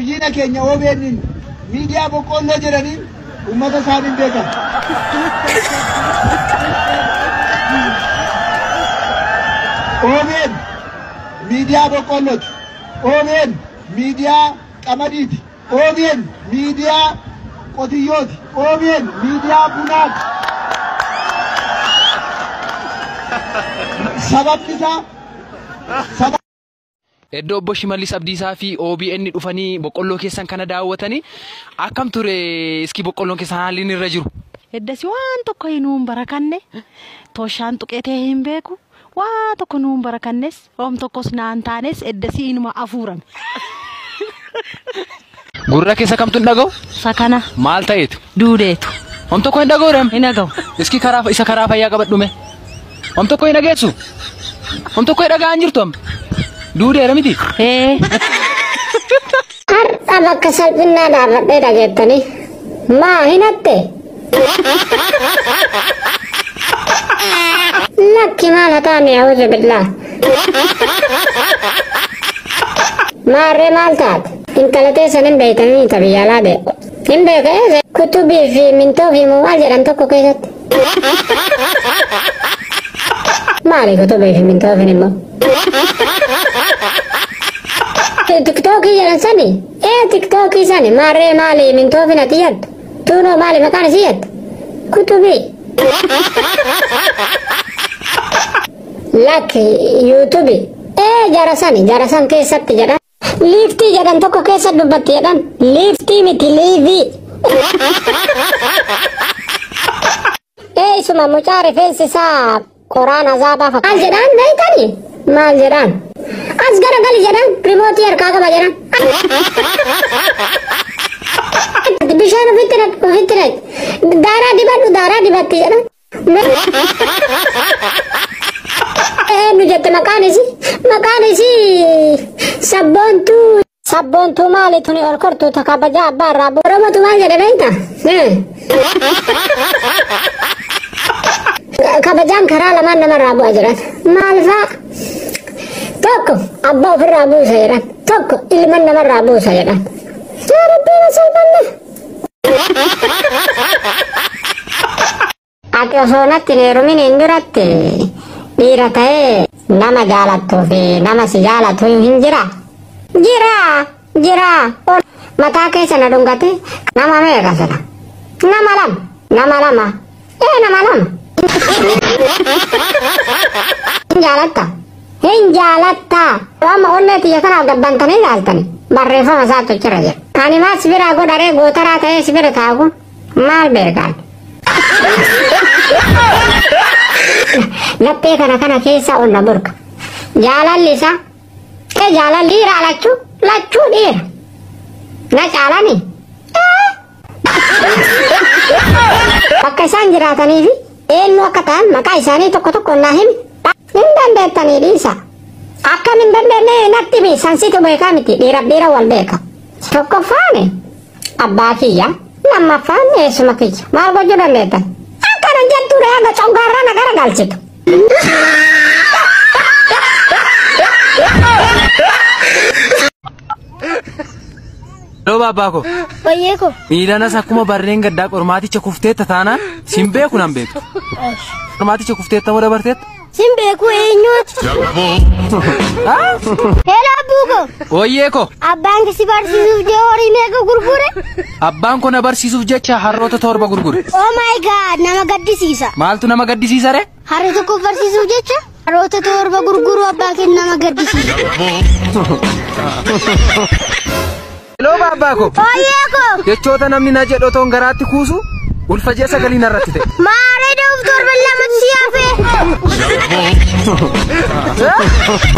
Keenya OBN miidiyaa boqqolloo jedhaniin uummata isaaniin beekan. OBN miidiyaa boqqollooti. OBN miidiyaa qamadiiti. OBN miidiyaa qotiyyooti. OBN miidiyaa bunaati. Sababni isaa saba Iddoo obbo Shimallis Abdiisaa fi OBN dhufanii boqqolloo keessan kana daawwatanii akkam ture iski boqqolloon keessan haalli irra jiru. Eddasi waan tokko nuun barakanne toshaan tuqetee hin beeku waan tokko nuun barakannes hoom tokkos naan taanes eddasi inuma afuurame. Gurra keessa kamtu hin dhaga'u? Sakana Maal ta'eetu? duudeetu Hom tokko hin dhaga'u hin dhaga'u. Iski karaa isa karaa fayyaa qabadhume. Hom tokko hin dhageessu? Hom tokko hin dhaga'an jirtu amma? డూరేరమిది ఏ అబ్బక్క సల్పిన్నాడు అవ్వతేరా చేత్తని మా ఆయనత్తే లక్కి మా లతాన్ని అవుజు బిడ్డ ಮಾರ್ರೆ ಮಾಲ್ತಾತ್ in talatesa nem beitan ni tabi yalade nem beka ese kutubi fi minto fi muwal jaran toko kaisat mari kutubi fi minto fi nimmo tiktookii jedhan sani? Ee tiktookii sani? Maarree maali mintoofin ati yaddu tuunoo maali maqaan isii yaddu kutubii lakki yuutubi ee jara sani jara san keessatti jedhan liiftii jedhan tokko keessa dubbatti jedhan liiftii miti liivii ee isuma mucaa rifeensi isaa qoraan azaabaa fakkaata maal jedhan rimootii ማልጀራን አስገረጋል ጀራን ሪሞት የርካከ ባጀራን ብሻን ፍትነት ፍትነት ዳራ ዲባቱ ዳራ ዲባት ጀራን ኤኑ ጀት መቃን ሲ መቃን ሲ ሰቦንቱ sabboontu maalituni ol kortu takka baja abbaarraa boromatu maal jedhe beekta kabajaan karaa lamaan namarraa bu'a jiran maal fa'a tokko abbaa ofirraa buusa jedhan tokko ilma namarraa buusa jedhan yaa rabbii na salphanne ati osoo natti heerumin hin dhiira ta'ee nama jaalattuu fi nama si jaalatu hin jira. Jira jira. Mataa keessa na dhungate nama meeqa sana nama lama nama lama. Ee nama lama. Jaalatta hin jaalatta amma onnee tiyya kanaaf gabbantanii ilaaltani barreeffama isaatu jira jira ani maal sibiraa godharee gootaraa ta'ee sibira taaku maal beekaan laphee kana kana keessa onna burka jaalalli isaa ee jaalalli dhiira lachuu lachuu dhiira na caalani bakka isaan jiraatanii fi eenyu akka ta'an maqaa isaanii tokko tokko naa himi dandeettanii dhiisa akkam hin dandeenye natti himi sansitu beekaa miti dhiira dhiira wal beeka tokkoffaani abbaa kiyya lammaffaan eessuma kiyya maal gochuu dandeettan akkana jettuudha haga coggaarraa na gara galchitu Loo baabbaa ko Wayyee ko miidhanas akkuma barreen gaddaa qormaaticha kufteetta taanaan sin beeku nan beektu. Qormaaticha kufteetta moo dabarteetta? ዝም በይ እኮ ይኸኞች ሄላ አቡኮ ወዬ ኮ አባን ከሲ ባርሲሱፍ ጀ ሆሪኔ ኮ ጉርጉረ አባን ኮ ነ በርሲሱፍ ጀቻ ሀሮተ ቶርበ ጉርጉረ ኦ ማይ ጋድ ነመ ገድሲሳ ማልቱ ነመ ገድሲሳ ረ ሀሬ ቶኮ በርሲሱፍ ጀቻ ሀሮተ ቶርበ ጉርጉሩ አባ ኬን ነመ ገድሲሳ ሄሎ ባባ ኮ ወዬ ኮ ጀቾተ ነምኒ ና ጀዶ ቶን ገራቲ ኩሱ ulfa jee sagalii narratti ta'e. maaree da'uuf torban lamatti si hafe.